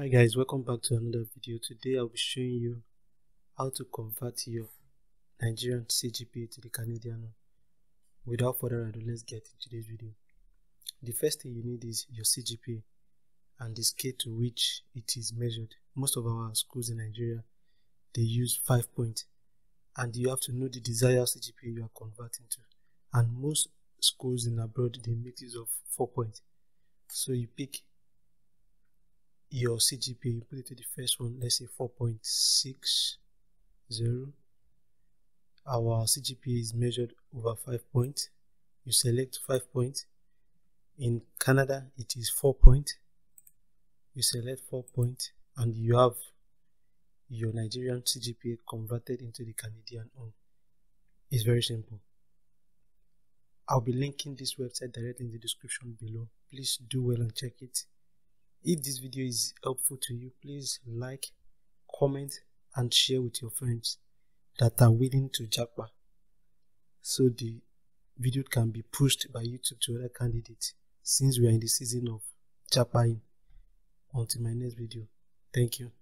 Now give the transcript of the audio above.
hi guys welcome back to another video. Today i'll be showing you how to convert your nigerian cgpa to the canadian without further ado let's get into today's video. The first thing you need is your cgpa and the scale to which it is measured. Most of our schools in nigeria they use five point and you have to know the desired cgpa you are converting to. And most schools in abroad they make use of four point. So you pick your CGPA, you put it to the first one, let's say 4.60. Our CGPA is measured over 5 points. You select 5 points. In Canada, it is 4 points. You select 4 points and you have your Nigerian CGPA converted into the Canadian one. It's very simple. I'll be linking this website directly in the description below. Please do well and check it. If this video is helpful to you, please like, comment, and share with your friends that are willing to japa so the video can be pushed by YouTube to other candidates since we are in the season of japaing. Until my next video, thank you.